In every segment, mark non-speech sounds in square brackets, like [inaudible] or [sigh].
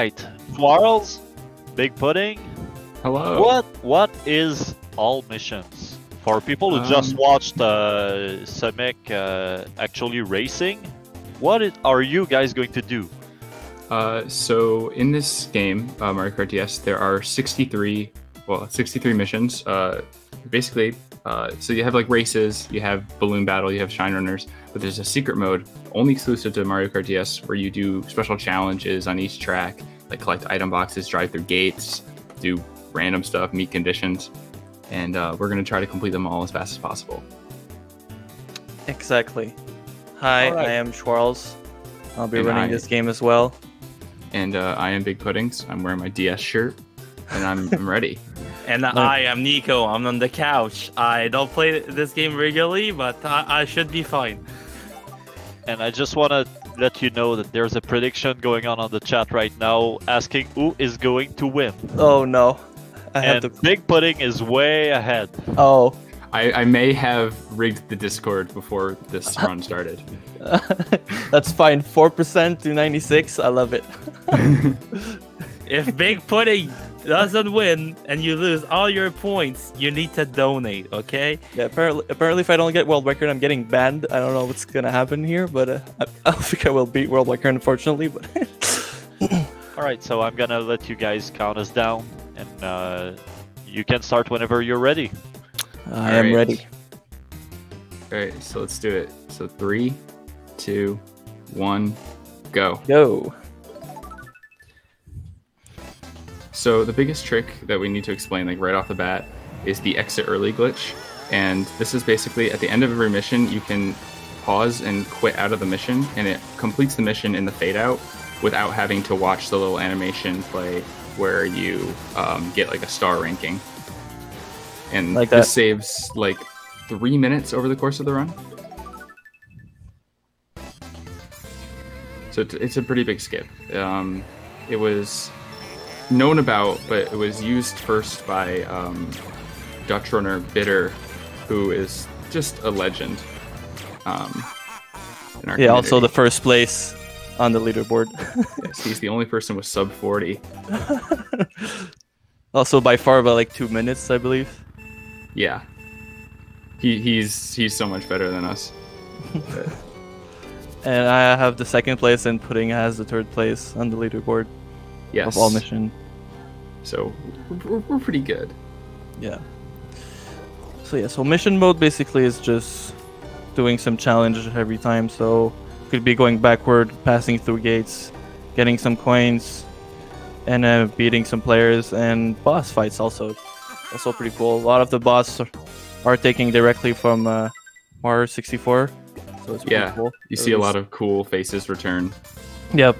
right, Chwarles, Big Pudding. Hello. What what is all missions for people who just Um, watched uh, Semic uh, actually racing? What is, are you guys going to do? Uh, so in this game, uh, Mario Kart DS, there are 63, well, 63 missions. Uh, basically, uh, so you have like races, you have balloon battle, you have shine runners, but there's a secret mode only exclusive to Mario Kart DS where you do special challenges on each track, like collect item boxes, drive through gates, do random stuff, meet conditions, and uh, we're gonna try to complete them all as fast as possible. Exactly. Hi, Alright. I am Charles. I'll be And running I- this game as well. And uh, I am Big Puddings. I'm wearing my DS shirt, and I'm, I'm ready. [laughs] And I am Nico. I'm on the couch. I don't play this game regularly, but I, I should be fine. And I just want to let you know that there's a prediction going on on the chat right now asking who is going to win. Oh no. I have And to. Big Pudding is way ahead. Oh. I, I may have rigged the Discord before this [laughs] run started. [laughs] That's fine. 4% to 96. I love it. [laughs] If Big Pudding doesn't win and you lose all your points, you need to donate, okay? Yeah, apparently, apparently, if I don't get world record, I'm getting banned. I don't know what's gonna happen here, but uh, I, [laughs] I don't think I will beat world record, unfortunately. But [laughs] All right, so I'm gonna let you guys count us down, and uh, you can start whenever you're ready. I am Alright. ready. All right, so let's do it. So three, two, one, go. Go. So the biggest trick that we need to explain, like right off the bat, is the exit early glitch. And this is basically at the end of every mission, you can pause and quit out of the mission, and it completes the mission in the fade out without having to watch the little animation play where you um, get like a star ranking. And Like this saves like three minutes over the course of the run. So it's- it's a pretty big skip. Um, it was known about, but it was used first by um, Dutch runner Bitter, who is just a legend. Um, in our Yeah, also the first place on the leaderboard. [laughs] Yes, he's the only person with sub 40. [laughs] also by far by like two minutes, I believe. Yeah, he, he's he's so much better than us. [laughs] And I have the second place, and Pudding has the third place on the leaderboard Yes, of all mission. so we're, we're pretty good. Yeah. So yeah, so mission mode basically is just doing some challenge every time. So could be going backward, passing through gates, getting some coins, and uh, beating some players and boss fights also. Also pretty cool. A lot of the boss are, are taking directly from uh, Mario 64. So it's pretty Yeah, cool. You see a lot of cool faces return. Yep.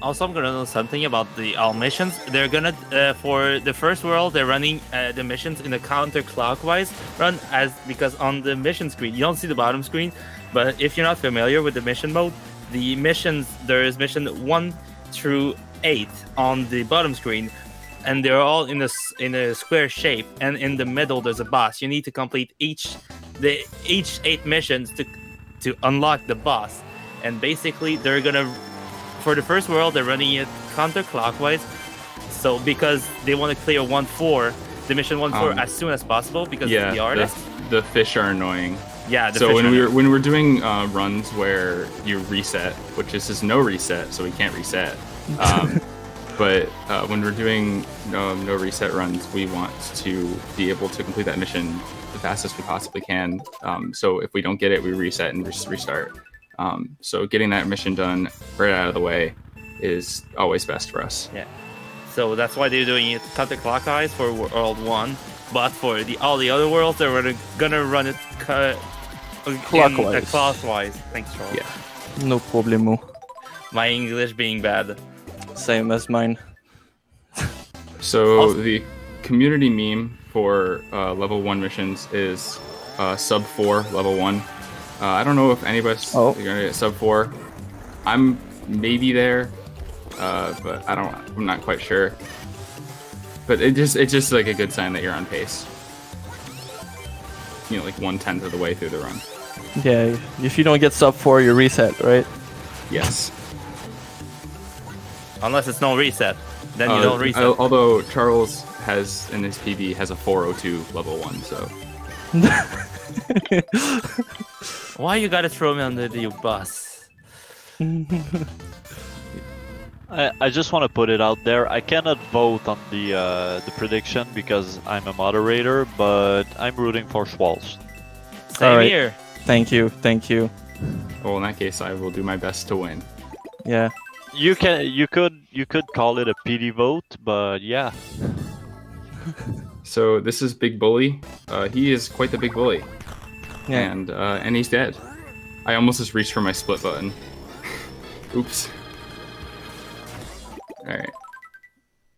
Also, I'm gonna know something about the all missions. They're gonna uh, for the first world, they're running uh, the missions in a counterclockwise run, as because on the mission screen you don't see the bottom screen. But if you're not familiar with the mission mode, the missions there is mission one through eight on the bottom screen, and they're all in a in a square shape. And in the middle there's a boss. You need to complete each the each eight missions to to unlock the boss. And basically, they're gonna for the first world, they're running it counterclockwise. So because they want to clear one four, the mission one four Um, as soon as possible because yeah, the the, artist. the fish are annoying. yeah, the so when we were when we're doing uh, runs where you reset, which this is no reset, so we can't reset. Um, [laughs] but uh, when we're doing no, no reset runs, we want to be able to complete that mission the fastest we possibly can. Um, so if we don't get it, we reset and just restart. Um, so getting that mission done right out of the way is always best for us. Yeah. So that's why they're doing it counterclockwise for World One, but for the all the other worlds, they're gonna, gonna run it cu- in, uh, Clockwise. clockwise. Thanks, Charles. Yeah. No problemo. My English being bad. Same as mine. [laughs] So Also- the community meme for uh, level one missions is uh, sub four level one. Uh, I don't know if any of us Oh. gonna get sub four. I'm maybe there, uh, but I don't. I'm not quite sure. But it just it's just like a good sign that you're on pace. You know, like one tenth of the way through the run. Yeah, if you don't get sub 4, you reset, right? Yes. Unless it's no reset, then you Uh, don't reset. al- although Charles has in his PB has a 402 level one, so [laughs] [laughs] Why you gotta throw me under the bus? I, I just want to put it out there. I cannot vote on the uh, the prediction because I'm a moderator, but I'm rooting for Chwarles. Same Alright. here. Thank you, thank you. well in that case I will do my best to win. Yeah. You can you could you could call it a PD vote, but yeah. So this is Big Bully. Uh, he is quite the big bully, Yeah. and uh, and he's dead. I almost just reached for my split button. Oops. All right.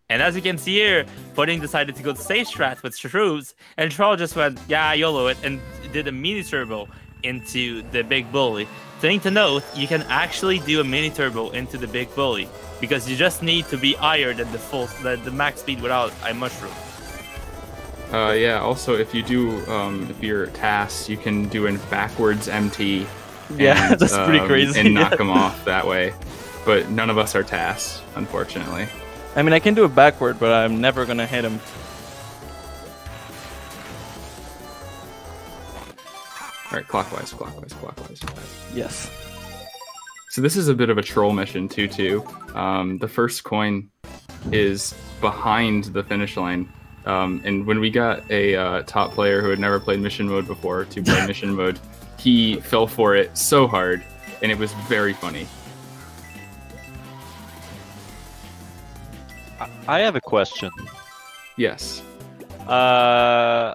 And as you can see here, Pudding decided to go to safe strat with Shrews, and Troll just went, yeah, YOLO it, and did a mini turbo into the big bully. Thing to note, you can actually do a mini turbo into the big bully, because you just need to be higher than the full, the, the max speed without a mushroom. Uh, yeah. Also, if you do, um, if you're tasked, you can do a backwards MT. Yeah, [laughs] and, that's pretty um, crazy. And knock [laughs] them off that way. But none of us are tasked, unfortunately. I mean, I can do it backward, but I'm never gonna hit him. All right, clockwise, clockwise, clockwise. Yes. So this is a bit of a troll mission too. Too. Um, the first coin is behind the finish line, um, and when we got a uh, top player who had never played mission mode before to play [laughs] mission mode, he fell for it so hard, and it was very funny. I have a question. Yes. Uh,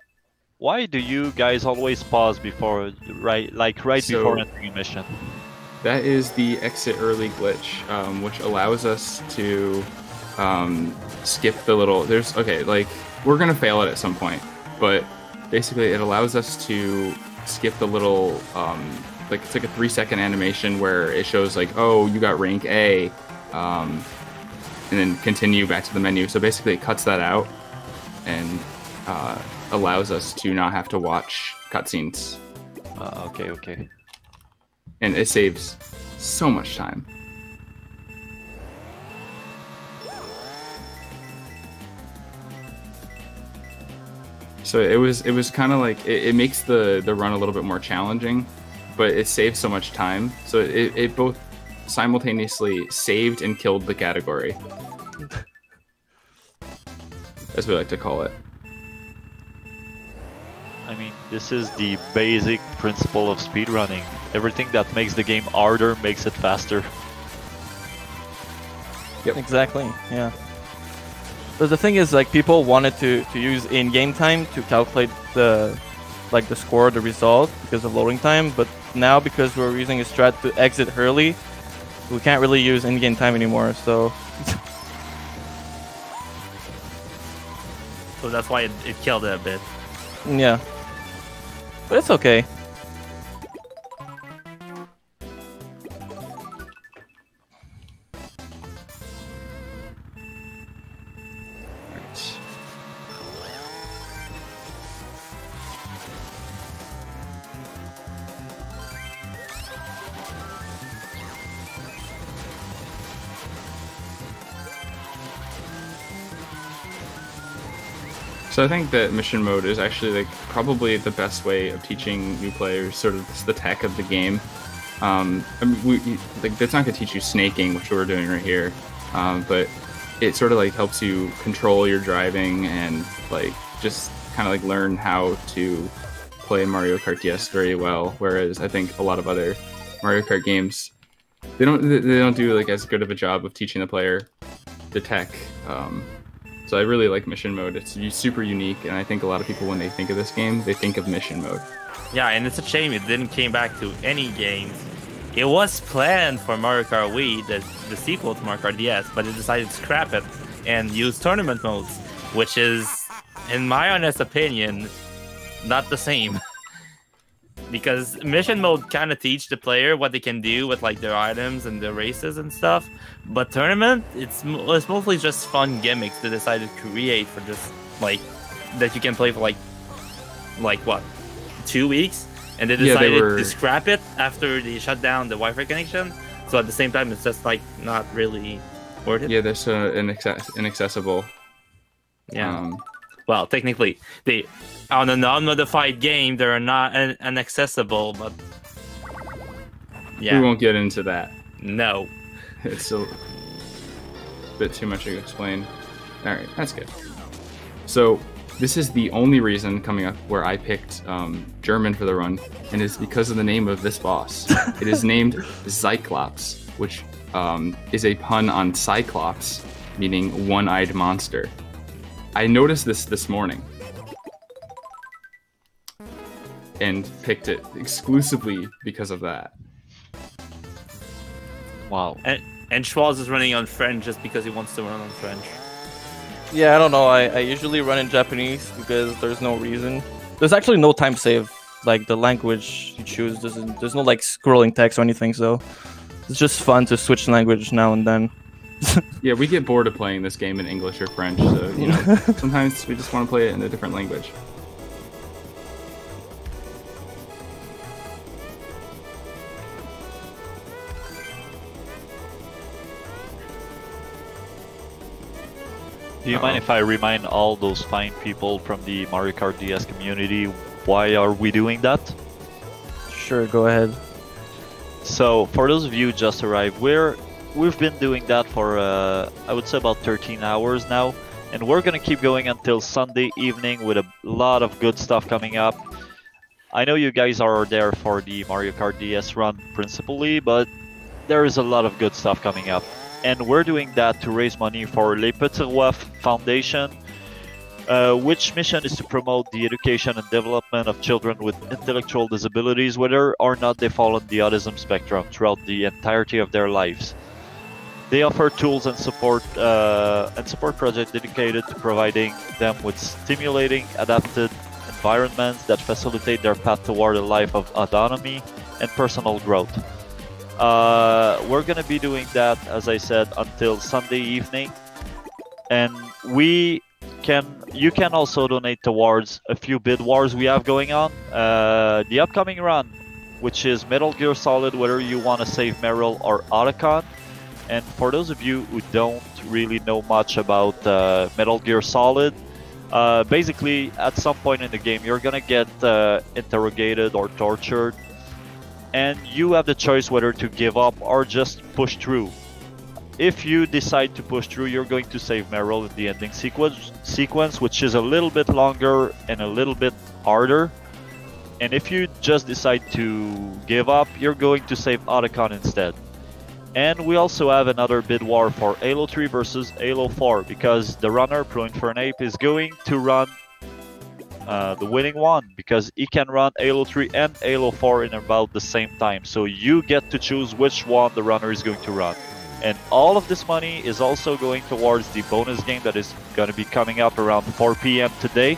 why do you guys always pause before right like right So- before entering a mission? That is the exit early glitch, um, which allows us to um, skip the little. There's okay, like we're gonna fail it at some point, but basically it allows us to skip the little um, like it's like a three second animation where it shows like oh you got rank A, um, and then continue back to the menu. So basically it cuts that out and uh, allows us to not have to watch cutscenes Uh, okay, okay. and it saves so much time. So it was it was kind of like it, it makes the the run a little bit more challenging, but it saves so much time. So it, it both simultaneously saved and killed the category, [laughs] as we like to call it. I mean, this is the basic principle of speedrunning. Everything that makes the game harder makes it faster. Yep. Exactly. Yeah. But the thing is, like, people wanted to to use in-game time to calculate the like the score, the result because of loading time. But now, because we're using a strat to exit early, we can't really use in-game time anymore. So [laughs] So that's why it, it killed it a bit. yeah. But it's okay. So I think that mission mode is actually like probably the best way of teaching new players sort of the tech of the game. Um, I mean, we, like that's not gonna teach you snaking, which we're doing right here, um, but it sort of like helps you control your driving and like just kind of like learn how to play Mario Kart DS very well. Whereas I think a lot of other Mario Kart games they don't they they don't do like as good of a job of teaching the player the tech. Um, so I really like mission mode. It's super unique, and I think a lot of people when they think of this game, they think of mission mode. Yeah, and it's a shame it didn't came back to any games. It was planned for Mario Kart Wii, the, the sequel to Mario Kart DS, but it decided to scrap it and use tournament modes, which is, in my honest opinion, not the same. [laughs] because mission mode kind of teach the player what they can do with like their items and their races and stuff, but tournament it's, it's mostly just fun gimmicks they decided to create for just like that you can play for like like what two weeks, and they Yeah, they decided were- to scrap it after they shut down the Wi-Fi connection. So at the same time, it's just like not really Worth it? Yeah, there's uh, inaccess- inaccessible. Yeah. Um, well, technically, they on a non-modified game they're not an- inaccessible, but yeah, We won't get into that. no. [laughs] It's a bit too much to explain. All right, that's good. So this is the only reason coming up where I picked um, German for the run, and it's because of the name of this boss. [laughs] it is named Cyclops, which um, is a pun on Cyclops, meaning one-eyed monster. I noticed this this morning and picked it exclusively because of that. Wow. And and Chwarles is running on French just because he wants to run on French. Yeah, I don't know. I, I usually run in Japanese because there's no reason. There's actually no time save. Like the language you choose doesn't. There's no like scrolling text or anything. So it's just fun to switch language now and then. [laughs] Yeah, we get bored of playing this game in English or French, so you know [laughs] sometimes we just want to play it in a different language. Do you mind Uh-oh. if I remind all those fine people from the Mario Kart DS community why are we doing that? Sure, go ahead. So, for those of you who just arrived, we're we've been doing that for uh, I would say about 13 hours now, and we're gonna keep going until Sunday evening with a lot of good stuff coming up. I know you guys are there for the Mario Kart DS run principally, but there is a lot of good stuff coming up, and we're doing that to raise money for Les Petits Foundation, uh, which mission is to promote the education and development of children with intellectual disabilities, whether or not they fall on the autism spectrum throughout the entirety of their lives. They offer tools and support uh, and support projects dedicated to providing them with stimulating, adapted environments that facilitate their path toward a life of autonomy and personal growth. Uh, we're gonna be doing that, as I said, until Sunday evening, and we can you can also donate towards a few bid wars we have going on. Uh, the upcoming run, which is Metal Gear Solid, whether you want to save Meryl or Otacon. And for those of you who don't really know much about uh, Metal Gear Solid, uh, basically at some point in the game you're gonna get uh, interrogated or tortured, and you have the choice whether to give up or just push through if you decide to push through, you're going to save Meryl in the ending sequence, sequence, which is a little bit longer and a little bit harder. And if you just decide to give up, you're going to save Otacon instead. And we also have another bid war for Halo 3 versus Halo 4 because the runner, Pro Infernape, is going to run uh, the winning one because he can run Halo 3 and Halo 4 in about the same time. So you get to choose which one the runner is going to run. And all of this money is also going towards the bonus game that is going to be coming up around 4 p.m. today,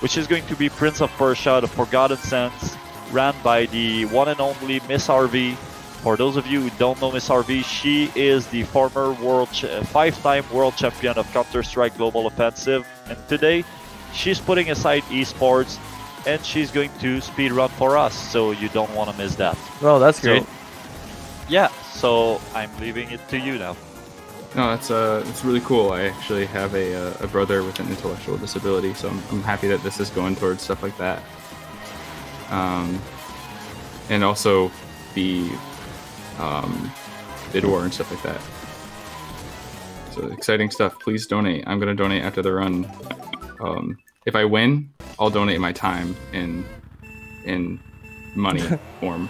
which is going to be Prince of Persia: The Forgotten Sands, ran by the one and only MissHarvey. For those of you who don't know MissHarvey, she is the former world five-time world champion of Counter-Strike Global Offensive, and today she's putting aside esports and she's going to speed run for us. So you don't want to miss that. Oh, that's So- great. Yeah. So I'm leaving it to you now. No, that's uh, it's really cool. I actually have a, uh, a brother with an intellectual disability, so I'm, I'm happy that this is going towards stuff like that. Um, and also the um, bid war and stuff like that. So exciting stuff. Please donate. I'm gonna donate after the run. Um, if I win, I'll donate my time in in money [laughs] form.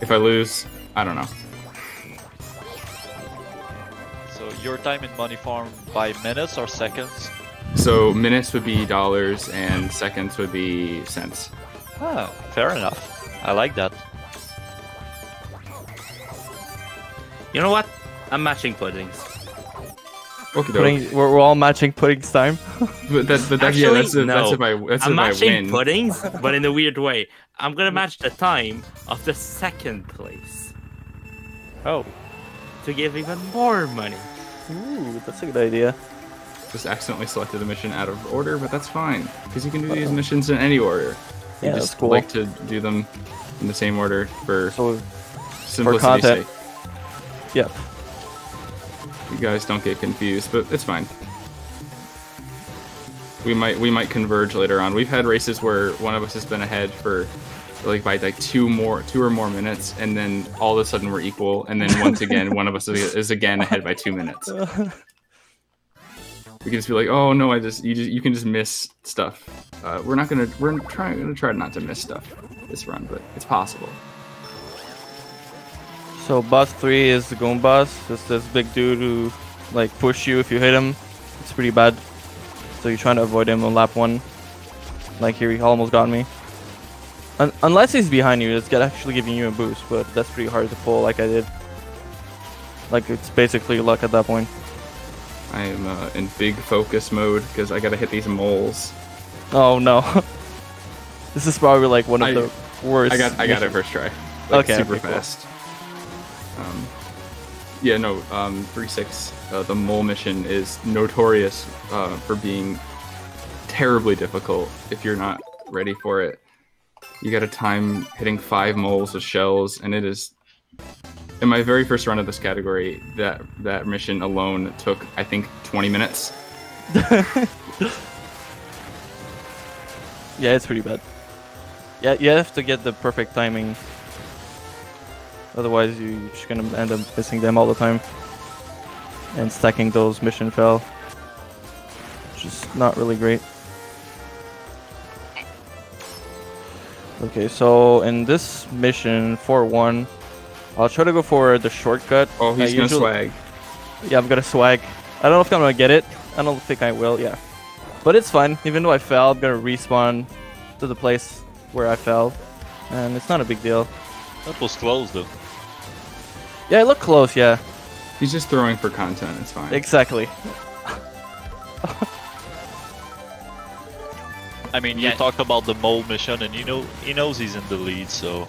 If I lose, I don't know. So your time in money form by minutes or seconds? So minutes would be dollars and seconds would be cents. Ah, fair enough. I like that. You know what? I'm matching puddings. Okay, Pudding, we're, we're all matching pudding's time. [laughs] but that's but that, yeah, Actually, that's if, that's no. if I that's I'm if I matching win. puddings, [laughs] but in a weird way. I'm gonna match the time of the second place Oh, to give even more money. Ooh, that's a good idea. Just accidentally selected a mission out of order, but that's fine because you can do these missions in any order. Yeah, you that's just cool. like to do them in the same order for So simplicity's content. sake. Yep. You guys don't get confused, but it's fine. We might we might converge later on. We've had races where one of us has been ahead for like by like two more two or more minutes, and then all of a sudden we're equal, and then once again one of us is again ahead by two minutes. We can just be like, oh no, I just you just you can just miss stuff. Uh, we're not gonna we're trying gonna try not to miss stuff this run, but it's possible. So boss three is the Goomboss. Just this big dude who like push you if you hit him. It's pretty bad. So you're trying to avoid him on lap one. Like here, he almost got me. Un unless he's behind you, it's actually giving you a boost, but that's pretty hard to pull like I did. Like it's basically luck at that point. I am uh, in big focus mode because I gotta hit these moles. Oh no. [laughs] this is probably like one of I- the worst. I got I got it first try. Like, Okay, super okay, cool. Um, yeah, no, um, three six. Uh, the mole mission is notorious uh, for being terribly difficult if you're not ready for it. You got to time hitting five moles with shells, and it is. In my very first run of this category, that that mission alone took I think 20 minutes. [laughs] Yeah, it's pretty bad. Yeah, you have to get the perfect timing. Otherwise, you- you're just gonna end up missing them all the time. And stacking those mission fail. Which is not really great. Okay, so in this mission, 4-1, I'll try to go for the shortcut. Oh, I he's gonna usually- swag. yeah, I'm gonna swag. I don't know if I'm gonna get it. I don't think I will, yeah. But it's fine. Even though I fell, I'm gonna respawn to the place where I fell. And it's not a big deal. That was close though. Yeah, it looked close, yeah. He's just throwing for content. It's fine. Exactly. I mean, Yeah. you talked about the mole mission, and you know he knows he's in the lead, so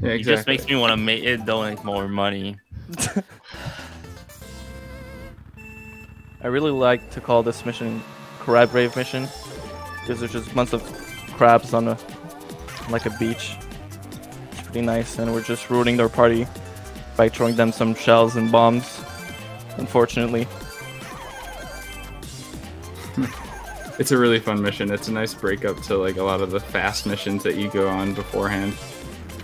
yeah, It exactly. just makes me want to make eh, it donate more money. [laughs] I really like to call this mission Crab Rave mission. Because there's just bunch of crabs on a like a beach. It's pretty nice, and we're just ruining their party by throwing them some shells and bombs. Unfortunately. [laughs] It's a really fun mission. It's a nice breakup to like a lot of the fast missions that you go on beforehand.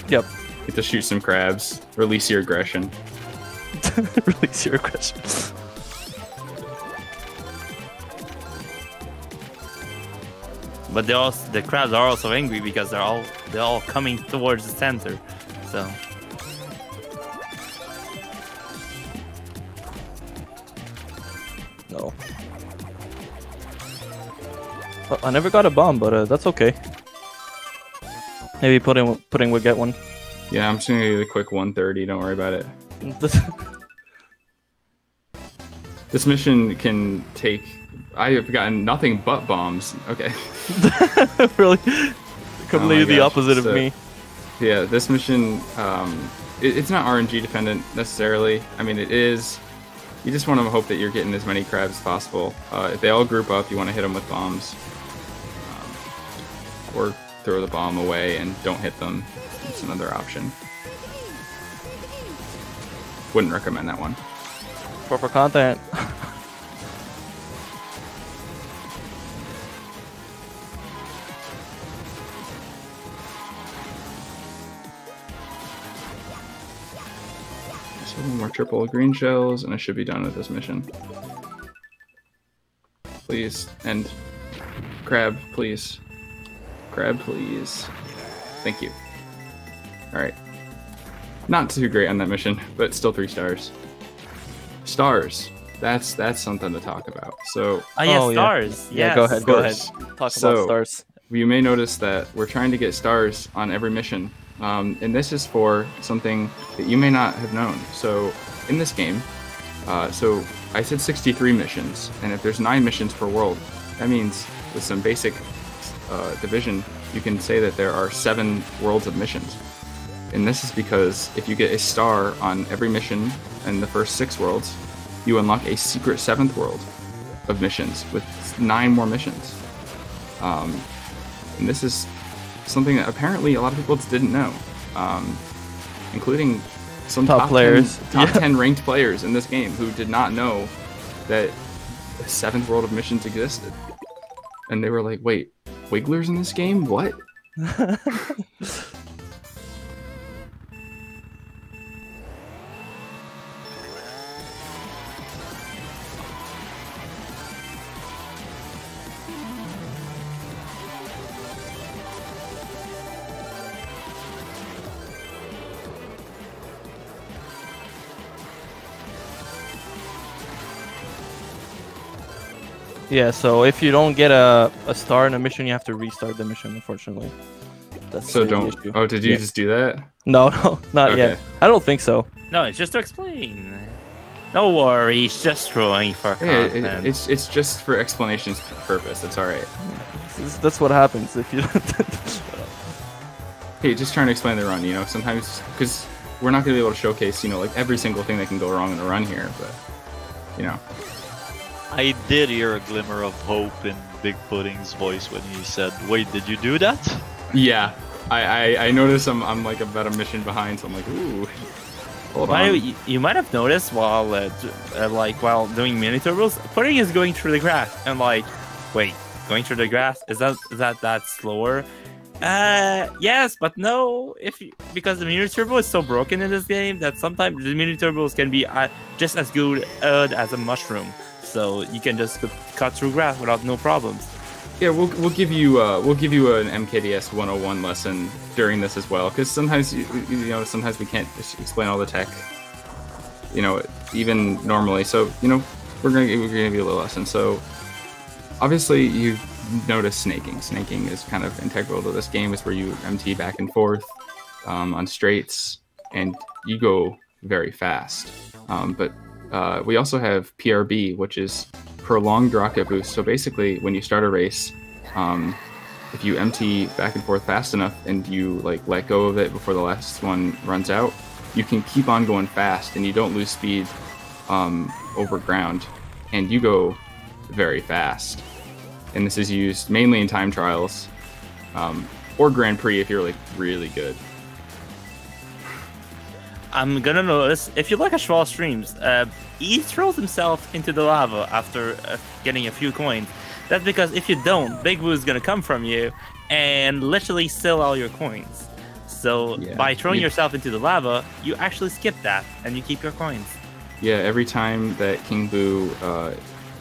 Yep. Get to shoot some crabs, release your aggression. [laughs] Release your aggression. But they also the crabs are also angry because they're all they're all coming towards the center. So Well, I never got a bomb, but uh, that's okay. Maybe putting putting would get one. Yeah, I'm just gonna do the quick 130. Don't worry about it. [laughs] This mission can take. I have gotten nothing but bombs. Okay. [laughs] really, completely the gosh, opposite of me. Yeah, this mission, um, it, it's not RNG dependent necessarily. I mean, it is. You just want to hope that you're getting as many crabs as possible. Uh, if they all group up, you want to hit them with bombs. Or throw the bomb away and don't hit them. It's another option. Wouldn't recommend that one. Proper content. [laughs] So one more triple green shells, and I should be done with this mission. Please, and crab, please. Crab, please. Thank you. Alright. Not too great on that mission, but still three stars. Stars. That's that's something to talk about. So oh yeah, Oh, stars. Yeah, Yes. go ahead, go ahead. course. Talk So- about stars. you may notice that we're trying to get stars on every mission. Um, and this is for something that you may not have known. So, in this game, uh, so I said 63 missions, and if there's nine missions per world, that means with some basic uh, division, you can say that there are seven worlds of missions. And this is because if you get a star on every mission in the first six worlds, you unlock a secret seventh world of missions with nine more missions. Um, and this is something that apparently a lot of people just didn't know, um, including some Top top, players. 10, top [laughs] Yeah. 10 ranked players in this game who did not know that the seventh world of missions existed. And they were like, wait, Wigglers in this game? What? [laughs] Yeah, so if you don't get a, a star in a mission, you have to restart the mission, unfortunately. That's So don't. issue. Oh, did you Yeah. just do that? No, [laughs] no, not yet. I don't think so. No, it's just to explain. No worries, just throwing for Yeah, it- content. it's it's just for explanations purpose. It's all right. This- That's what happens if you. [laughs] Hey, just trying to explain the run. You know, sometimes because we're not gonna be able to showcase, you know, like every single thing that can go wrong in the run here, but you know, I did hear a glimmer of hope in Big Pudding's voice when he said, "Wait, did you do that?" yeah. I I, I notice I'm I'm like about a mission behind, so I'm like, ooh, hold Why, on. you, you might have noticed while uh, uh, like while doing mini turbos, Pudding is going through the grass and like, wait, going through the grass is that is that that slower? Uh, yes, but no. If you, because the mini turbo is so broken in this game that sometimes the mini turbos can be uh, just as good uh, as a mushroom. So you can just cut through grass without no problems. Yeah, we'll, we'll give you uh, we'll give you an MKDS 101 lesson during this as well, because sometimes you, you know sometimes we can't explain all the tech, you know, even normally. So you know, we're gonna we're gonna give you a little lesson. So obviously you notice snaking. Snaking is kind of integral to this game. Is where you MT back and forth um, on straights, and you go very fast. Um, but uh, we also have PRB, which is prolonged rocket boost. So basically, when you start a race, um, if you MT back and forth fast enough and you like let go of it before the last one runs out, you can keep on going fast and you don't lose speed um, over ground, and you go very fast. And this is used mainly in time trials um, or Grand Prix if you're like really good. I'm gonna notice if you look at Schwal streams, uh, he throws himself into the lava after uh, getting a few coins. That's because if you don't, Big Boo is gonna come from you and literally steal all your coins. So Yeah, by throwing you- yourself into the lava, you actually skip that and you keep your coins. Yeah, every time that King Boo uh,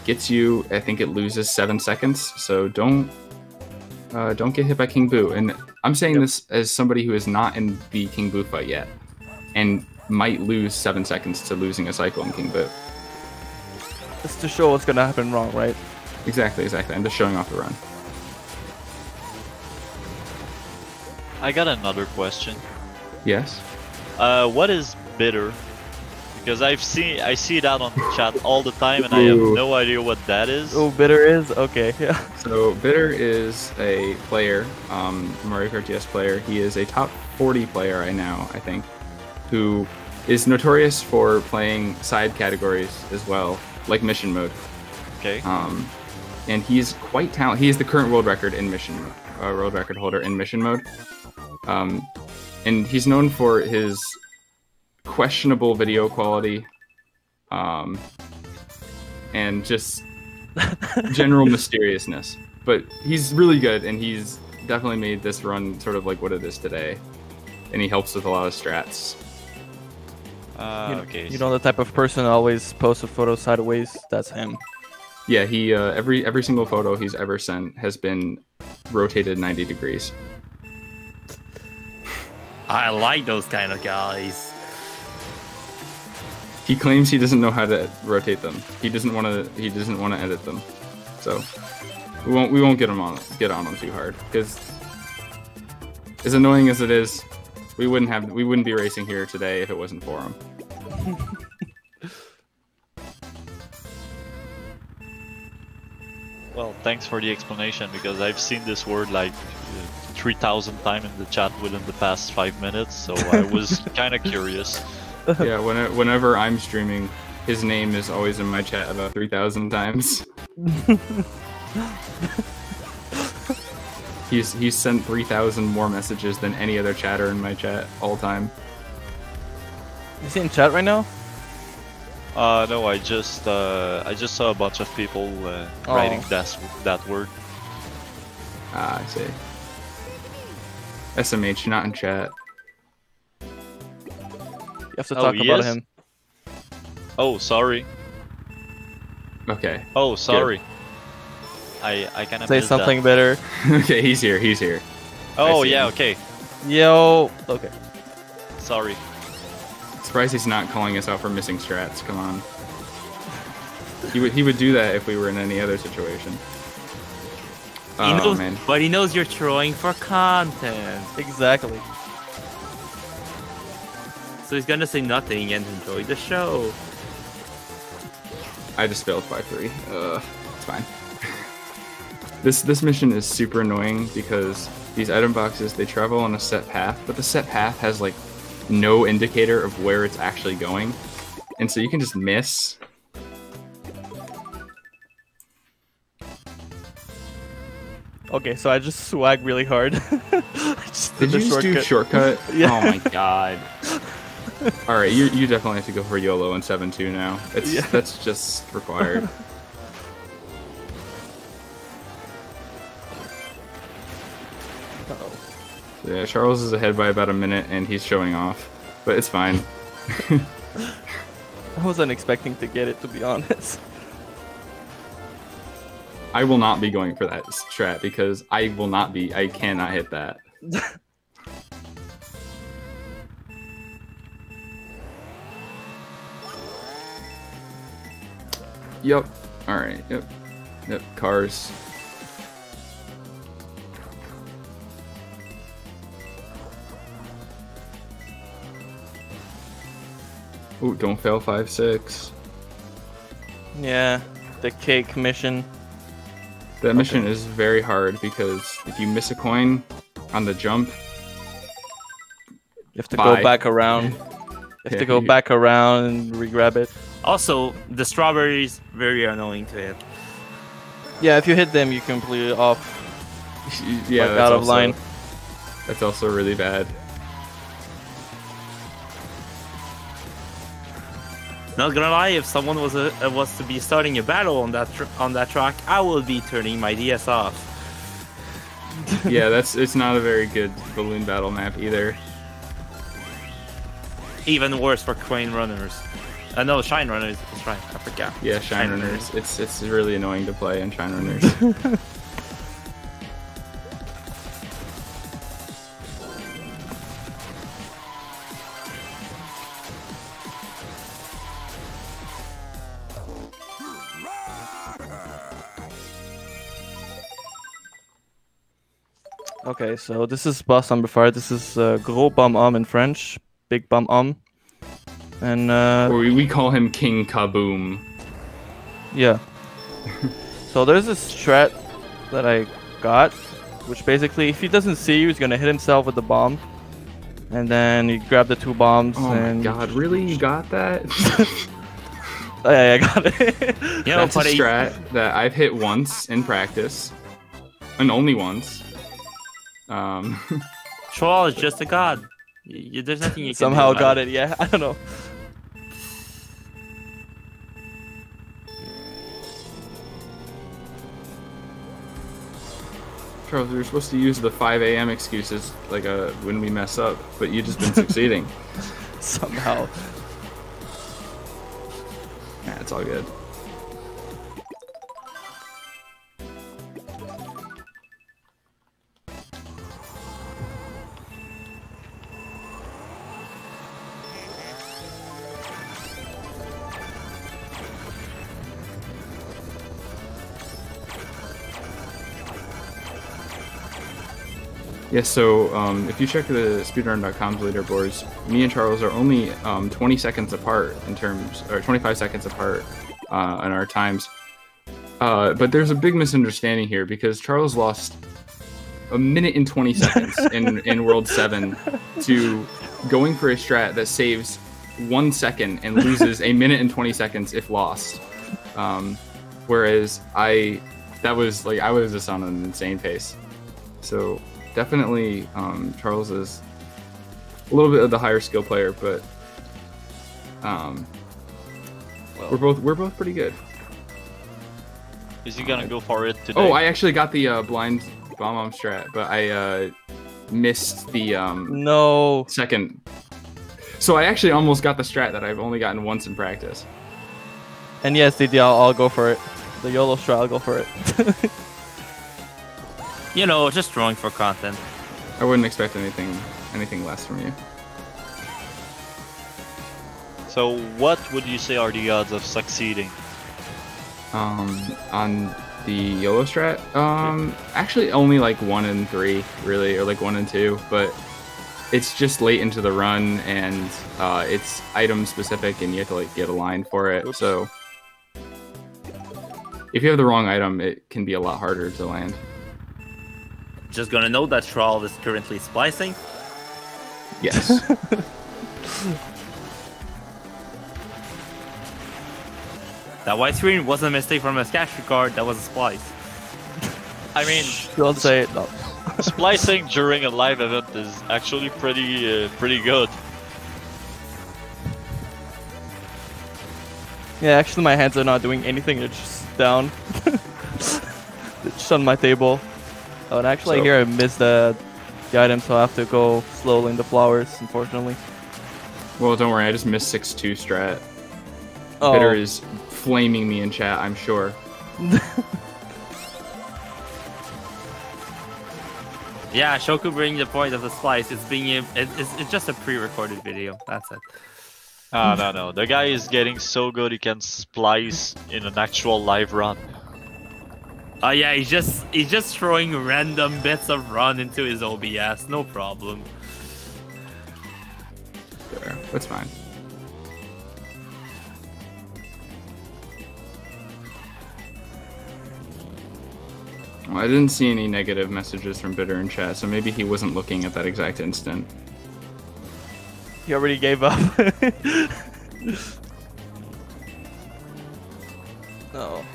gets you, I think it loses seven seconds. So don't uh, don't get hit by King Boo. And I'm saying this as somebody who is not in the King Boo fight yet, and might lose seven seconds to losing a cycle in King Boo. It's to show what's gonna happen wrong, right? Exactly, exactly. I'm just showing off the run. I got another question. Yes. Uh, what is bitter? Because I've seen I see that on the chat all the time, and I have no idea what that is. Oh, bitter is okay. [laughs] Yeah. So Bitter is a player, um, Mario Kart DS player. He is a top 40 player right now, I think, who is notorious for playing side categories as well, like mission mode. Okay. Um, and he's quite talented. He is the current world record in mission mode, uh, world record holder in mission mode. Um, and he's known for his questionable video quality, um, and just [laughs] general mysteriousness. But he's really good, and he's definitely made this run sort of like what it is today. And he helps with a lot of strats. Uh, you, know, okay. you know the type of person always posts a photo sideways. That's him. Yeah, he uh, every every single photo he's ever sent has been rotated 90 degrees. I like those kind of guys. He claims he doesn't know how to rotate them. He doesn't want to. He doesn't want to edit them. So we won't. We won't get him on. Get on him too hard because as annoying as it is, we wouldn't have. We wouldn't be racing here today if it wasn't for him. [laughs] Well, thanks for the explanation because I've seen this word like uh, 3,000 times in the chat within the past five minutes, so I was [laughs] kind of curious. yeah. When, whenever I'm streaming, his name is always in my chat about three thousand times. [laughs] he's he's sent three thousand more messages than any other chatter in my chat all time. Is he in chat right now? Uh, no, I just uh, I just saw a bunch of people uh, writing Oh. that that word. Ah, I see. SMH, not in chat. You have to Oh, talk he about is? him. Oh, sorry. Okay. Oh, sorry. I I kind of Say something better. [laughs] okay, he's here. He's here. Oh yeah, him. okay. Yo. Okay. Sorry. Surprised he's not calling us out for missing strats. Come on. He would he would do that if we were in any other situation. He Oh knows, man. but he knows you're throwing for content, Exactly. so he's gonna say nothing and enjoy the show. I just failed by three. Uh, it's fine. This this mission is super annoying because these item boxes they travel on a set path, but the set path has like no indicator of where it's actually going, and so you can just miss. Okay, so I just swag really hard. [laughs] Just Did the you just do shortcut? [laughs] Yeah. Oh my god. All right, you you definitely have to go for YOLO and seven two now. It's Yeah. that's just required. [laughs] yeah, Charles is ahead by about a minute, and he's showing off, but it's fine. [laughs] I wasn't expecting to get it, to be honest. I will not be going for that strat because I will not be. I cannot hit that. [laughs] Yep. All right. Yep. Yep. Cars. Ooh, don't fail five six. Yeah, the cake mission. That mission is very hard because if you miss a coin on the jump, You have to Bye. go back around. [laughs] You have Yeah, to go you- back around and re-grab it. Also, the strawberries very annoying to hit. Yeah, if you hit them, you completely off. [laughs] yeah, Like, that's out of also- line. That's also really bad. Not gonna lie, if someone was a, uh, was to be starting a battle on that tr- on that track, I will be turning my DS off. [laughs] yeah, that's it's not a very good balloon battle map either. Even worse for Crane runners. Uh, no, Shine runners. That's right. I forgot. Yeah, Shine Shine Runners. It's it's really annoying to play in Shine Runners. [laughs] Okay, so this is boss number five. This is uh, Gros Bum Om in French. Big Bum Om. And uh, or we, we call him King Kaboom. yeah. [laughs] so there's this strat that I got, which basically, if he doesn't see you, he's gonna hit himself with the bomb. And then you grab the two bombs and Oh my god, really? You got that? [laughs] Oh, yeah, yeah, I got it. You know, That's a strat that I've hit once in practice, and only once. Um, [laughs] Troll is just a god. Y- y- there's nothing you can Somehow do got it. Yeah, [laughs] I don't know. Charles, we were supposed to use the 5 a.m. excuses like uh, when we mess up, but you've just been succeeding. [laughs] Somehow. Yeah, it's all good. Yes, so um, if you check the speedrun.com's leaderboards, me and Charles are only um, 20 seconds apart in terms, or 25 seconds apart uh, in our times. Uh, but there's a big misunderstanding here because Charles lost a minute and 20 seconds in, [laughs] in World 7 to going for a strat that saves one second and loses a minute and 20 seconds if lost. Um, whereas I, that was like, I was just on an insane pace. So definitely um, Charles is a little bit of the higher skill player, but Um, Well, we're both we're both pretty good. is he gonna go for it today? Oh, I actually got the uh, blind bomb bomb strat, but I uh, missed the um, No. second. So I actually almost got the strat that I've only gotten once in practice. And yes, DD, I'll, I'll go for it. The YOLO strat, I'll go for it. [laughs] You know, just drawing for content. I wouldn't expect anything anything less from you. So, what would you say are the odds of succeeding? Um, on the YOLO strat, um, actually only like one in three, really, or like one in two, but it's just late into the run and uh, it's item specific and you have to like get a line for it. Oops. So if you have the wrong item, it can be a lot harder to land. Just gonna note that Troll is currently splicing. Yes. [laughs] That white screen wasn't a mistake from a cash card, that was a splice. I mean, Don't say it. No. [laughs] splicing during a live event is actually pretty, uh, pretty good. Yeah, actually, my hands are not doing anything. They're just down. [laughs] They're just on my table. Oh, and actually, So- here I missed the, the item, so I have to go slowly in the flowers, unfortunately. well, don't worry, I just missed 6-2 strat. Oh, Bitter is flaming me in chat, I'm sure. [laughs] Yeah, Shoku bringing the point of the splice. It's being a, it, it's, it's just a pre-recorded video. That's it. Ah, no, no. The guy is getting so good he can splice in an actual live run. Oh yeah, he's just he's just throwing random bits of run into his OBS. No problem. There, that's fine. Well, I didn't see any negative messages from Bitter in chat, so maybe he wasn't looking at that exact instant. he already gave up. [laughs] oh.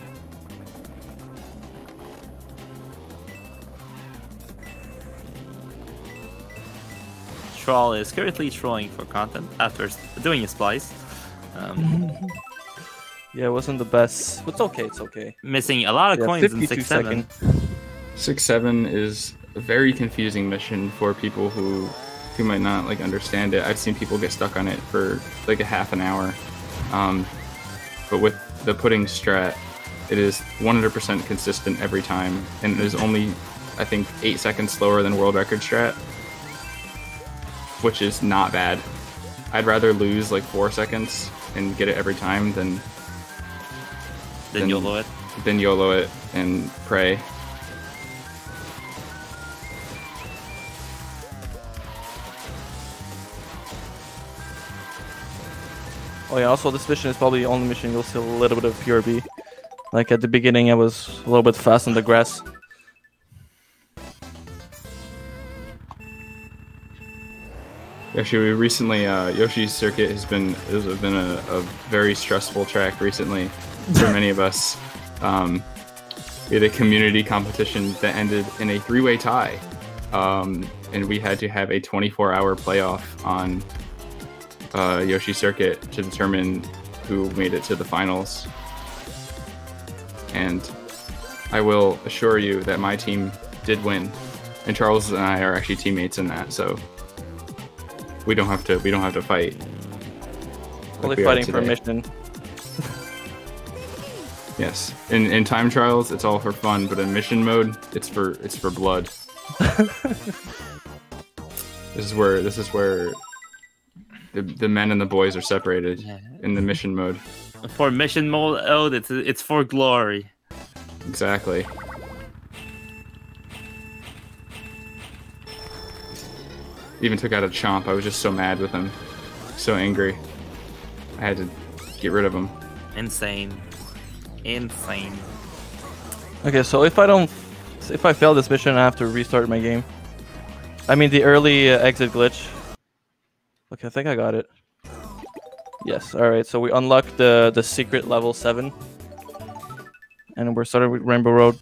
Troll is currently trolling for content after doing a splice. Um, [laughs] Yeah, it wasn't the best. It's okay, it's okay. missing a lot of Yeah, coins in six seven. seconds. Six seven is a very confusing mission for people who who might not like understand it. I've seen people get stuck on it for like a half an hour. Um, but with the pudding strat, it is 100% consistent every time, and it is only I think eight seconds slower than world record strat, which is not bad. I'd rather lose like four seconds and get it every time than Then Then- YOLO it. than YOLO it and pray. Oh yeah, also this mission is probably the only mission you'll see a little bit of PRB. Like at the beginning I was a little bit fast on the grass. Actually, we recently uh, Yoshi's Circuit has been has been a, a very stressful track recently for many of us. Um, we had a community competition that ended in a three-way tie, um, and we had to have a 24-hour playoff on uh, Yoshi Circuit to determine who made it to the finals. And I will assure you that my team did win, and Charles and I are actually teammates in that. So we don't have to we don't have to fight. like Only we fighting for a mission. [laughs] Yes. In in time trials, it's all for fun, but in mission mode, it's for it's for blood. [laughs] this is where this is where the, the men and the boys are separated in the mission mode. For mission mode, oh, it's it's for glory. Exactly. Even took out a chomp. I was just so mad with him. So angry. I had to get rid of him. Insane. Insane. Okay, so if I don't, if I fail this mission, I have to restart my game. I mean the early uh, exit glitch. Okay, I think I got it. Yes. All right. So we unlocked the the secret level seven, and we're starting with Rainbow Road.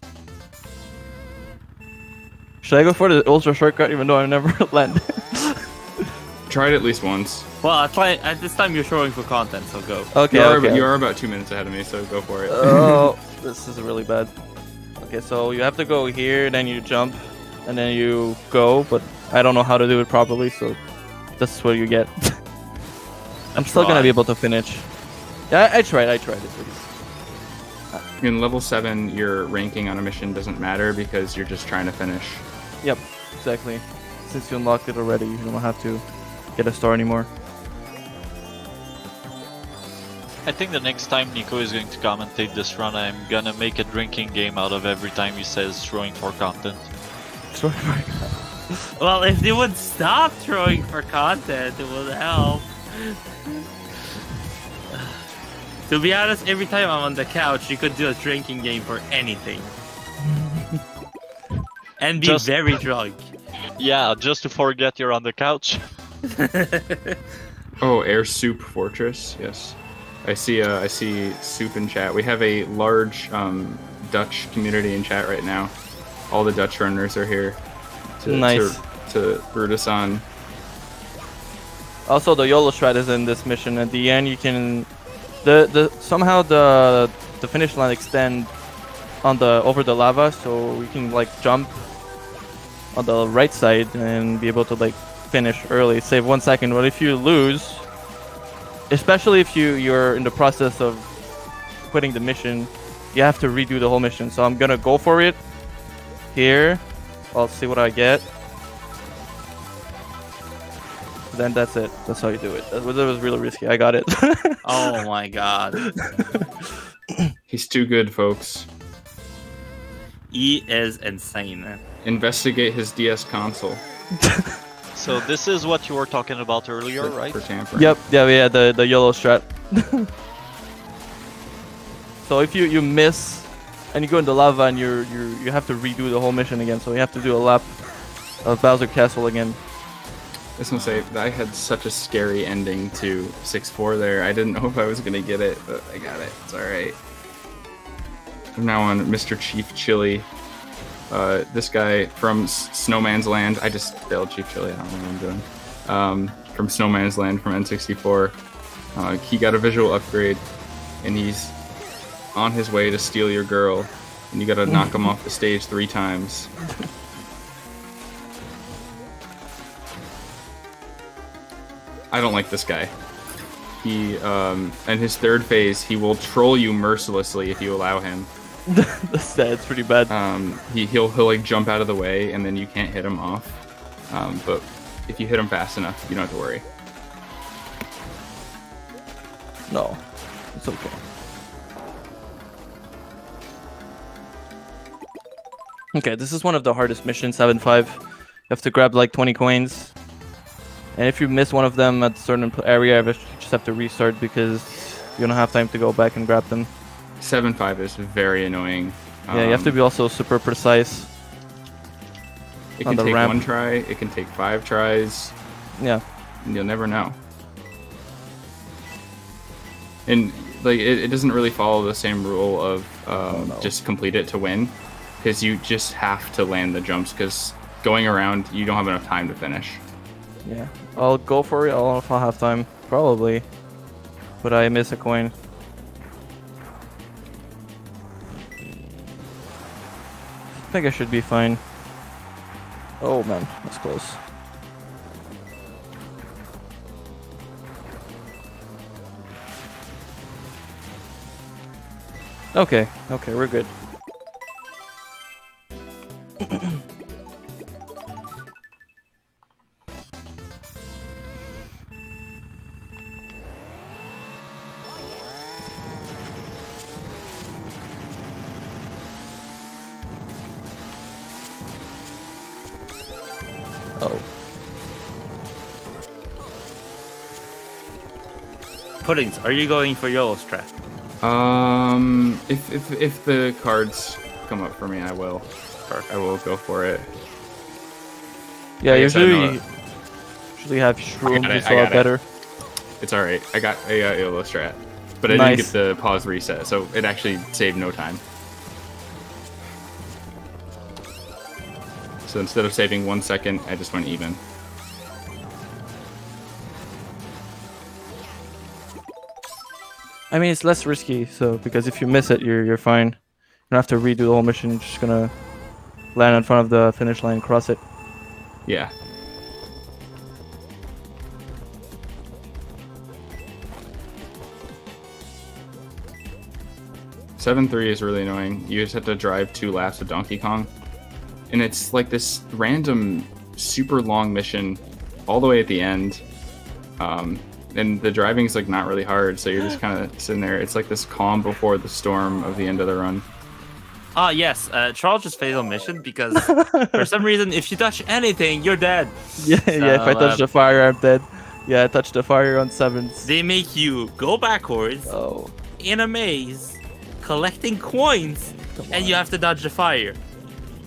Should I go for the ultra shortcut, even though I never [laughs] landed? Try it at least once. Well, at, li- at this time you're showing for content, so go. Okay, you, are, okay. you are about two minutes ahead of me, so go for it. Oh, [laughs] this is really bad. Okay, so you have to go here, then you jump, and then you go, but I don't know how to do it properly, so this is what you get. [laughs] I'm still gonna be able to finish. Yeah, I, I tried, I tried it. Please. In level seven, your ranking on a mission doesn't matter because you're just trying to finish. Yep, exactly. Since you unlocked it already, you don't have to get a star anymore. I think the next time Nico is going to commentate this run, I'm gonna make a drinking game out of every time he says throwing for content. Sorry. [laughs] Well, if they would stop throwing for content, it would help. to be honest, every time I'm on the couch, you could do a drinking game for anything. [laughs] and be Just- very drunk. Yeah, just to forget you're on the couch. [laughs] [laughs] Oh, Airship Fortress. Yes, I see. Uh, I see Soup in chat. We have a large um, Dutch community in chat right now. All the Dutch runners are here. To, Nice. To, to root us on. Also, the YOLO strat is in this mission. At the end, you can the the somehow the the finish line extend on the over the lava, so we can like jump on the right side and be able to like finish early, save one second. But if you lose, especially if you you're in the process of quitting the mission, you have to redo the whole mission. So I'm gonna go for it here. I'll see what I get. Then that's it. That's how you do it. That was, that was really risky. I got it. [laughs] Oh my god. [laughs] He's too good, folks. He is insane. Investigate his DS console. [laughs] So this is what you were talking about earlier, for, right? For tampering. Yep, yeah, yeah, the the yellow strat. [laughs] so if you you miss and you go into lava and you're you you have to redo the whole mission again. So you have to do a lap of Bowser Castle again. I was gonna say I had such a scary ending to 6-4 there. I didn't know if I was gonna get it, but I got it. It's all right. I'm now on Mr. Chief Chilly. Uh, this guy from Snowman's Land. I just failed Chief Chilly. I don't know what I'm doing. Um, from Snowman's Land from N64. Uh, he got a visual upgrade, and he's on his way to steal your girl. And you gotta knock him off the stage three times. I don't like this guy. He, um, in his third phase, he will troll you mercilessly if you allow him. [laughs] that's that's pretty bad. Um, he, he'll, he'll like jump out of the way and then you can't hit him off. Um, but if you hit him fast enough, you don't have to worry. No, it's okay. Okay, this is one of the hardest missions, 7-5. You have to grab like 20 coins. And if you miss one of them at a certain area, you just have to restart because you don't have time to go back and grab them. 7-5 is very annoying. yeah, you have to Um, be also super precise. It can take ramp. one try, it can take five tries, Yeah, and you'll never know. And like it, it doesn't really follow the same rule of um, Oh, no. just complete it to win, because you just have to land the jumps. Because going around, you don't have enough time to finish. yeah. I'll go for it. I don't know if I'll have time. Probably. But I miss a coin. Think I should be fine. Oh man, that's close. Okay, okay, we're good. [clears throat] Puddings, are you going for YOLO strat? Um, if if if the cards come up for me, I will. I will go for it. yeah. I guess I Usually, know usually have shroom got it, just I a lot got it. better. It's all right. I got I got YOLO strat, but I Nice. didn't get the pause reset, so it actually saved no time. So instead of saving one second, I just went even. I mean, it's less risky, so because if you miss it, you're you're fine. You don't have to redo the whole mission. You're just gonna land in front of the finish line, cross it. Yeah. Seven three is really annoying. You just have to drive two laps of Donkey Kong, and it's like this random, super long mission, all the way at the end. Um, and the driving's like not really hard, so you're just kind of sitting there. It's like this calm before the storm of the end of the run. Ah, yes. Uh, Charles just failed mission because [laughs] for some reason, if you touch anything, you're dead. [laughs] Yeah, yeah. If I touch uh, the fire, I'm dead. Yeah, I touched the fire on sevens. They make you go backwards Oh, in a maze, collecting coins, and you have to dodge the fire.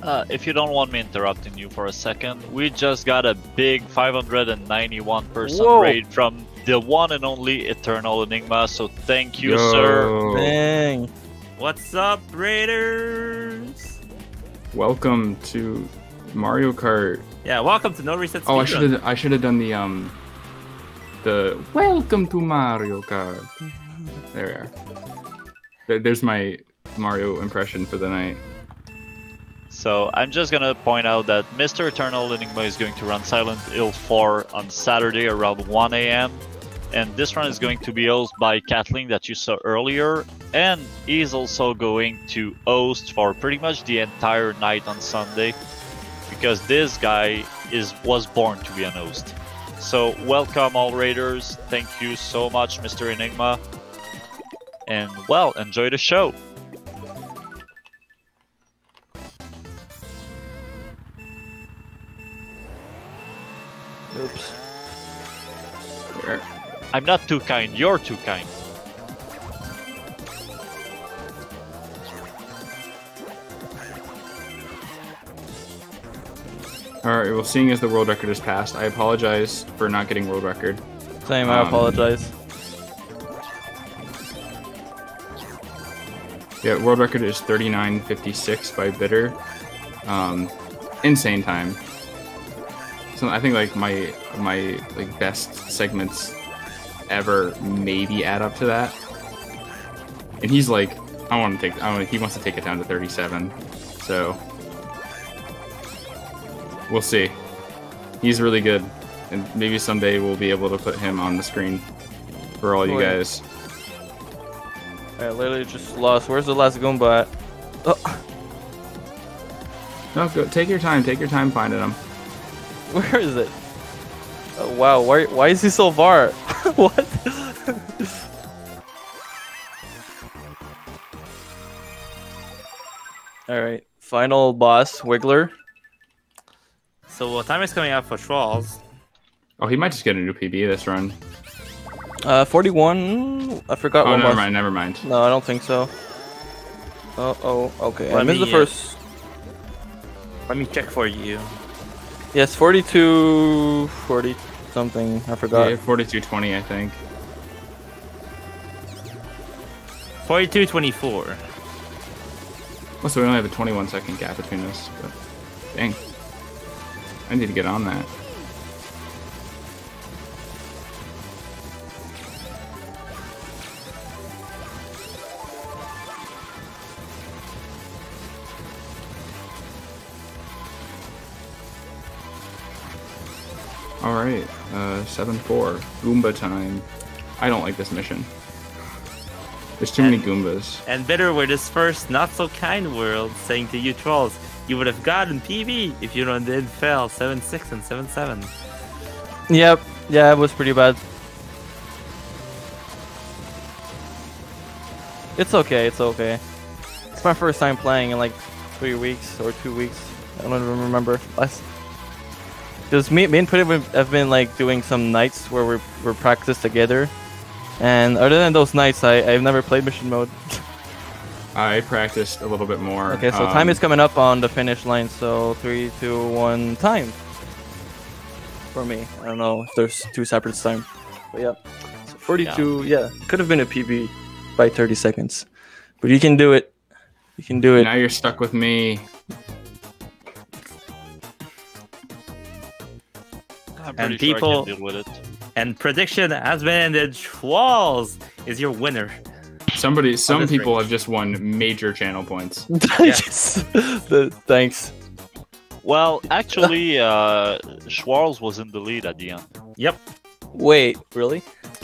Uh, if you don't want me interrupting you for a second, we just got a big 591 person Whoa. raid from the one and only Eternal Enigma. So thank you, sir. Yo. Dang. What's up, Raiders? Welcome to Mario Kart. Yeah, welcome to No Reset Oh, I should have I should have done the um the Welcome to Mario Kart. There we are. There- There's my Mario impression for the night. So I'm just gonna point out that Mr. Eternal Enigma is going to run Silent Hill 4 on Saturday around 1 a.m. And this run is going to be hosted by Kathleen that you saw earlier. And he's also going to host for pretty much the entire night on Sunday. Because this guy is was born to be an host. So welcome all raiders. Thank you so much, Mr. Enigma. And well, enjoy the show. Oops. There. I'm not too kind, you're too kind. Alright, well seeing as the world record is passed, I apologize for not getting world record. Same. I Um, apologize. Yeah, world record is 39.56 by Bitter. Um, insane time. So I think like my my like best segments ever maybe add up to that. And he's like, I want to take, I want, he wants to take it down to 37. So we'll see. He's really good, and maybe someday we'll be able to put him on the screen for all you Oh, guys. I literally just lost. Where's the last Goomba at? Oh, No, go, take your time. Take your time finding him. [laughs] where is it? Oh, wow. Why, why is he so far? [laughs] what? Alright. Final boss, Wiggler. So what time is coming out for Trolls? Oh, he might just get a new PB this run. Uh, 41. I forgot Oh, one never more. mind. Never mind. No, I don't think so. Oh, oh, okay. I Let missed the me, uh, first. Let me check for you. Yes, 42, 40 something. I forgot. Yeah, 4220, I think. 4224. Oh, so we only have a 21 second gap between us. But dang, I need to get on that. All right, uh, seven four Goomba time. I don't like this mission. There's too many Goombas. And bitter with this first not so kind world, saying to you trolls, you would have gotten PB if you don't did fail 7-6 and 7-7. Yep. Yeah, it was pretty bad. It's okay. It's okay. It's my first time playing in like three weeks or two weeks. I don't even remember. Last. Because me, me and Pretty have been like doing some nights where we're we're practice together, and other than those nights, I I've never played mission mode. [laughs] I practiced a little bit more. Okay, so um, time is coming up on the finish line. So three, two, one, time. For me, I don't know if there's two separate time, but yeah. So 42, yeah, could have been a PB by 30 seconds, but you can do it. You can do it. Now you're stuck with me. And pretty sure I people- can deal with it. And prediction has been ended. Trolls is your winner. Somebody, some people range. have just won major channel points. Yes. [laughs] The- thanks. Well, actually, [laughs] uh, Chwarles was in the lead at the end. Yep. Wait, really?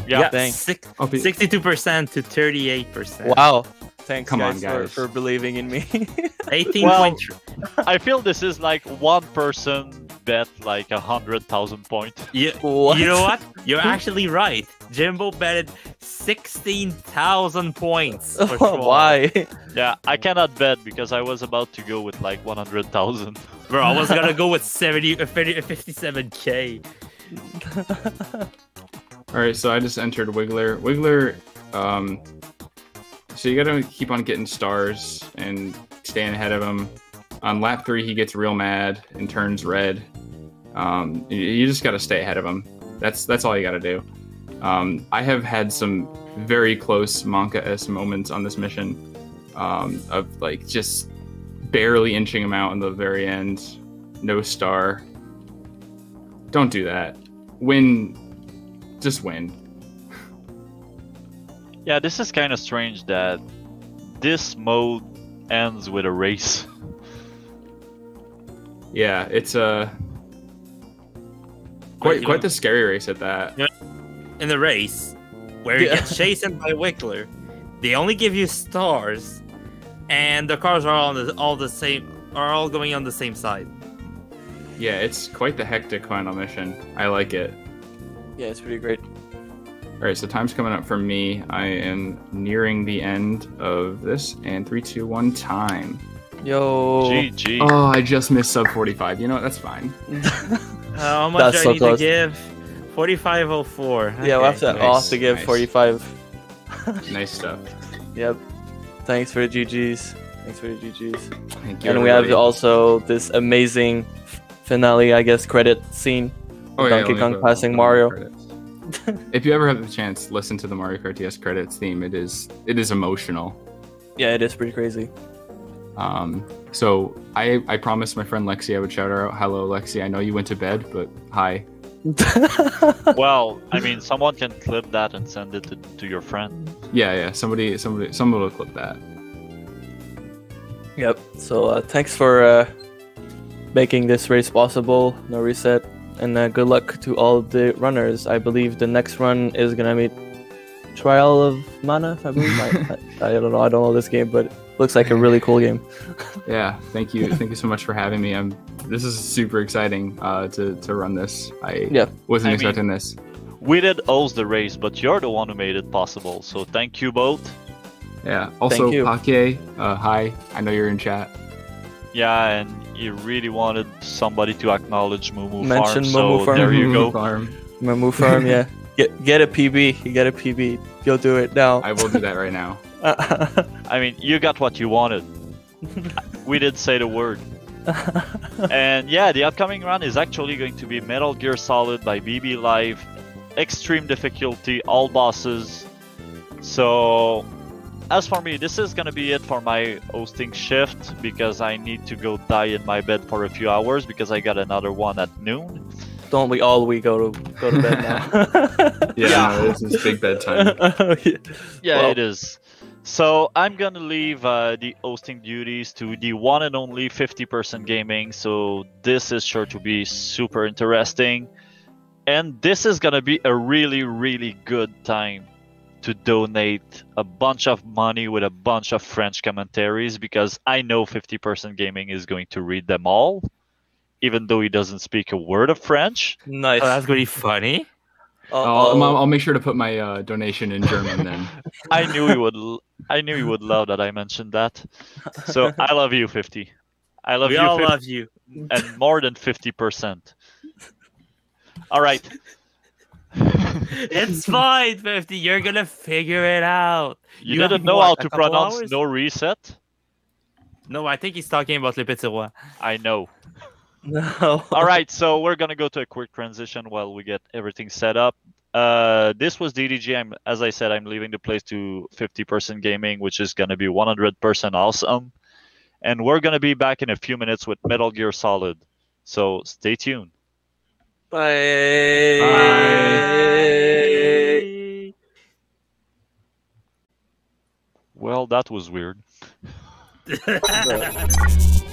Yeah, Dang. Six, Oh, 62% to 38%. Wow. Thanks, Come on, guys, guys. For, for believing in me. [laughs] 18 Well- point. I feel this is like one person bet like a hundred thousand point. You, What? you know what? You're [laughs] actually right. Jimbo betted 16,000 points. For Chwarles. Why? Yeah, I cannot bet because I was about to go with like one hundred thousand. Bro, I was gonna go with 70, uh, 50, uh, 57k. [laughs] All right, so I just entered Wiggler. Wiggler, um, so you gotta keep on getting stars and staying ahead of him. On lap three, he gets real mad and turns red. Um, you, just gotta stay ahead of him. That's that's all you gotta do. Um, I have had some very close monkaS moments on this mission, um, of like just barely inching him out in the very end. No star. Don't do that. Win just win. Yeah, this is kind of strange that this mode ends with a race. Yeah, it's uh, quite quite know- the scary race at that. in the race where you Yeah. get chased by Wiggler, they only give you stars, and the cars are all on the all the same are all going on the same side. Yeah, it's quite the hectic final mission. I like it. yeah, it's pretty great. All right, so time's coming up for me. I am nearing the end of this, and three, two, one, time. Yo. GG. Oh, I just missed sub forty-five. You know what? That's fine. [laughs] How much That's do so I need close. to give? Forty-five oh four. yeah, we'll have to, I'll have nice, to give nice. 45. [laughs] Nice stuff. Yep. Thanks for the GGs. Thanks for the GGs. Thank you. And we have also this amazing finale, I guess, credit scene. Oh, yeah, Donkey Kong passing Mario. if you ever have the chance, listen to the Mario Kart DS credits theme. It is it is emotional. Yeah, it is pretty crazy. Um, so I I promised my friend Lexi I would shout her out. Hello, Lexi. I know you went to bed, but hi. [laughs] Well, I mean, someone can clip that and send it to, to your friend. Yeah, yeah. Somebody, somebody, someone will clip that. Yep. So uh, thanks for uh, making this race possible. No reset, and uh, good luck to all the runners. I believe the next run is gonna be Trial of Mana. I believe. I, [laughs] I, I don't know. I don't know this game, but it looks like a really cool game. [laughs] Yeah. Thank you. thank you so much for having me. I'm. This is super exciting uh, to to run this. I Yeah. wasn't I mean- expecting this. We did host the race, but you're the one who made it possible. So thank you both. Yeah. Also, you. Pake. Uh, hi. I know you're in chat. Yeah, and you really wanted somebody to acknowledge Moo Mention Farm, so Moo Farm. there you go. Farm. Moo Moo Farm, yeah. [laughs] Get get a PB. You get a PB. You'll do it now. I will do that right now. [laughs] I mean, you got what you wanted. [laughs] we did say the word. and yeah, the upcoming run is actually going to be Metal Gear Solid by BB Live, extreme difficulty, all bosses. So, as for me, this is gonna be it for my hosting shift because I need to go die in my bed for a few hours because I got another one at noon. Don't we all we go to go to bed now? [laughs] Yeah. Yeah. No, this is big bedtime. Oh, yeah. Yeah, Well- it is. So I'm gonna leave uh, the hosting duties to the one and only 50% gaming. So this is sure to be super interesting, and this is gonna be a really, really good time to donate a bunch of money with a bunch of French commentaries because I know 50% gaming is going to read them all, even though he doesn't speak a word of French. Nice. Oh, that's gonna be funny. I'll- I'll, I'll- I'll make sure to put my uh, donation in German then. [laughs] I knew he would. I knew he would love that I mentioned that. So [laughs] I love you, 50. I love we you, all 50, love you. and more than 50%. All right. [laughs] It's fine, 50. You're gonna figure it out. You, you didn't know what, how to pronounce hours? no reset? No, I think he's talking about Le Petit Roi. I know. No. All right, [laughs] so we're gonna go to a quick transition while we get everything set up. Uh, this was DDG. I'm, as I said, I'm leaving the place to 50% gaming, which is gonna be 100% awesome. And we're gonna be back in a few minutes with Metal Gear Solid. So stay tuned. Bye. Bye. Well, that was weird. [laughs] [laughs]